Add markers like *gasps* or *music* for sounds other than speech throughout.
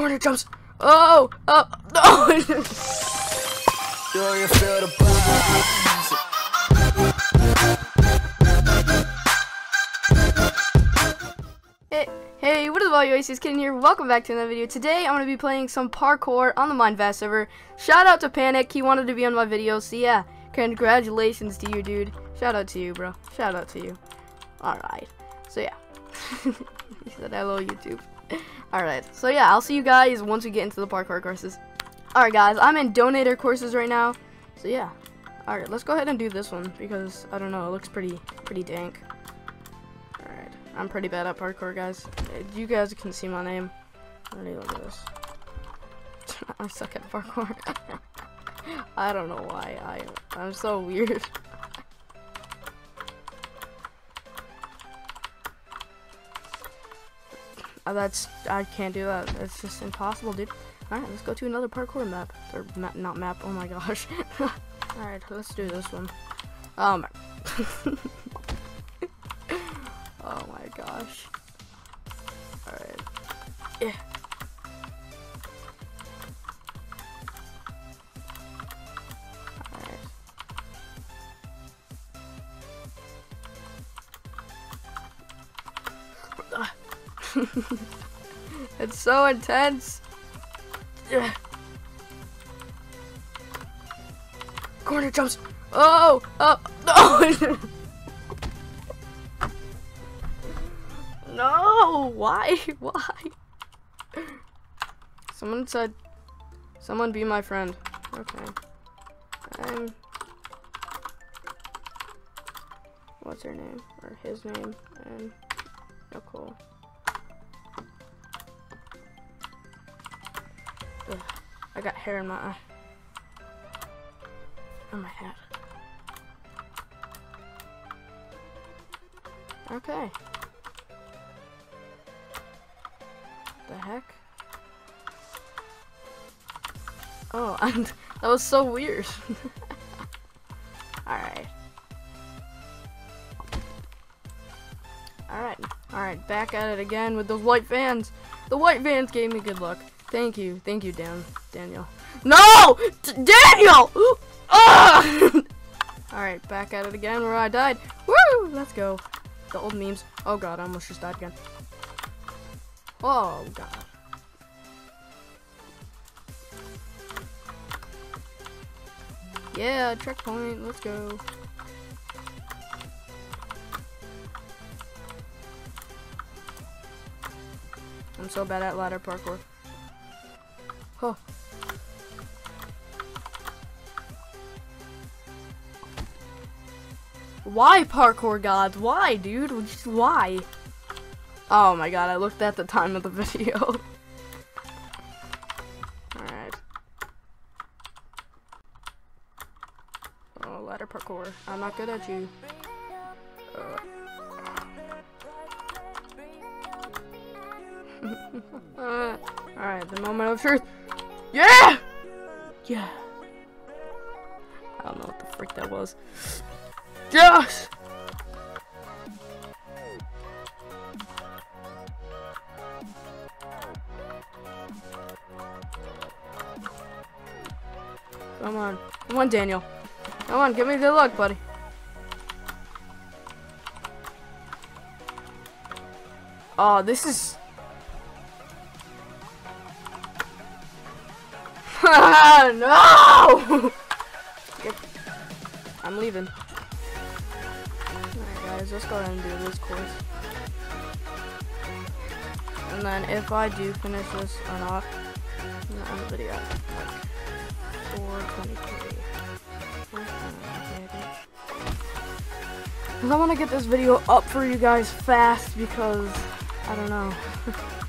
Corner jumps. Oh, oh, oh. *laughs* no. Do you feel the? Hey, hey, what is up, all you Oasis Kid here? Welcome back to another video. Today, I'm going to be playing some parkour on the Minevast server. Shout out to Panic. He wanted to be on my video, so yeah. Congratulations to you, dude. Shout out to you, bro. Shout out to you. Alright. So, yeah. *laughs* he said, hello, YouTube. *laughs* Alright. So, yeah, I'll see you guys once we get into the parkour courses. Alright, guys. I'm in donator courses right now. So, yeah. Alright, let's go ahead and do this one because, I don't know, it looks pretty, pretty dank. Alright, I'm pretty bad at parkour, guys. Uh, You guys can see my name. Already look at this. *laughs* I suck at parkour. *laughs* I don't know why. I I'm so weird. That's I can't do that. That's just impossible, dude. All right, let's go to another parkour map or map, not map. Oh my gosh. *laughs* All right, let's do this one. Um. *laughs* oh my gosh. All right. Yeah. *laughs* it's so intense. Yeah. Corner jumps. Oh, oh, no. *laughs* no, why? Why? Someone said, someone be my friend. Okay. I'm, what's her name? Or his name? And Nicole. I got hair in my eye. On my hat. Okay. The heck? Oh, and *laughs* that was so weird. *laughs* Alright. Alright. Alright, back at it again with those white vans. The white vans gave me good luck. Thank you. Thank you, Dan. Daniel. No! D Daniel! *gasps* Ah! *laughs* Alright, back at it again where I died. Woo! Let's go. The old memes. Oh god, I almost just died again. Oh god. Yeah, checkpoint. Let's go. I'm so bad at ladder parkour. Huh. Why parkour gods? Why, dude? Just why? Oh my god, I looked at the time of the *laughs* video. Alright. Oh, ladder parkour. I'm not good at you. Uh. *laughs* Alright, the moment of truth. Yeah! Yeah. I don't know what the frick that was. Yes! Come on. Come on, Daniel. Come on, give me good luck, buddy. Oh, this is... no! I'm leaving. Alright guys, let's go ahead and do this course. And then if I do finish this or not, I'm the video like 423. Cause I want to get this video up for you guys fast because I don't know. *laughs*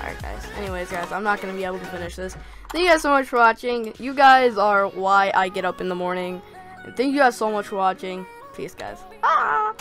Alright guys, anyways guys, I'm not going to be able to finish this. Thank you guys so much for watching. You guys are why I get up in the morning. And thank you guys so much for watching. Peace guys. Ah!